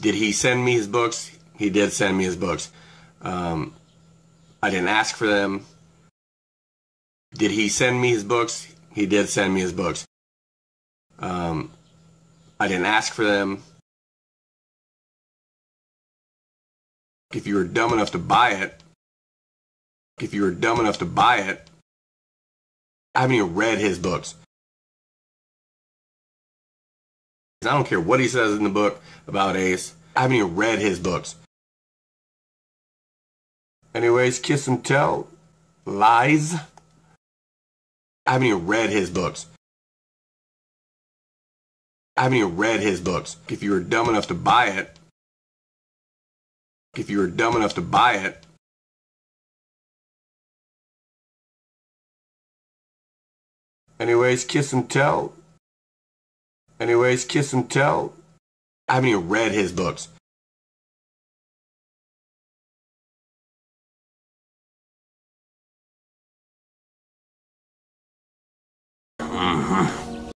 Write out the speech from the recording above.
Did he send me his books? He did send me his books. Um, I didn't ask for them. Did he send me his books? He did send me his books. Um, I didn't ask for them. If you were dumb enough to buy it, if you were dumb enough to buy it, I haven't even read his books. I don't care what he says in the book about Ace. I haven't even read his books. Anyways, Kiss and Tell lies. I haven't even read his books. I haven't even read his books. If you were dumb enough to buy it, if you were dumb enough to buy it, anyways, Kiss and Tell. Anyways, Kiss and Tell. I haven't even read his books. Mm-hmm.